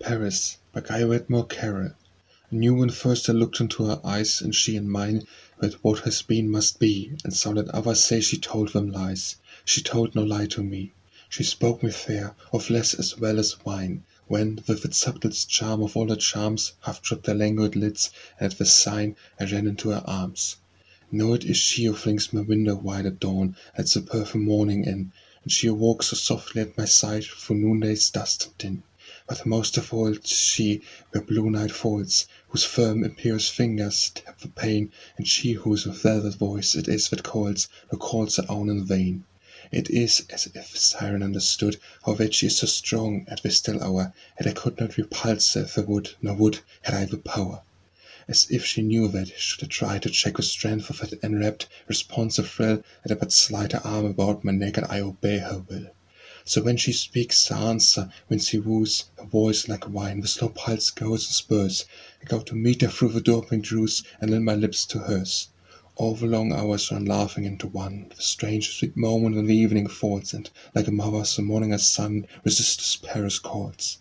Paris, by Guy Wetmore Carryl. I knew when first I looked into her eyes, and she in mine, that what has been must be, and so let others say she told them lies. She told no lie to me. She spoke me fair, of less as well as wine, When, with its subtlest charm of all her charms, Half dropped her languid lids, and at the sign I ran into her arms. Now it is she who flings my window wide at dawn, Lets the perfumed morning in, And she walks so softly at my side Through noonday's dust and din. But most of all she, where blue night falls, Whose firm, imperious fingers tap the pane, And she whose velvet voice it is that calls, who calls her own in vain. It is as if siren understood How that she is so strong at this still hour, That I could not repulse her if I would, nor would, had I the power. As if she knew that, should I try to check the strength of that enrapt, responsive thrill, That I but slide her arm about my neck and I obey her will. So when she speaks I answer, when she woos, Her voice like wine with slow pulse goes and spurs, I go to meet her through the dawning dews, And lend my lips to hers. All the long hours run laughing into one, The strange sweet moment when the evening falls, And, like a mother the morning her son, Resistless Paris calls.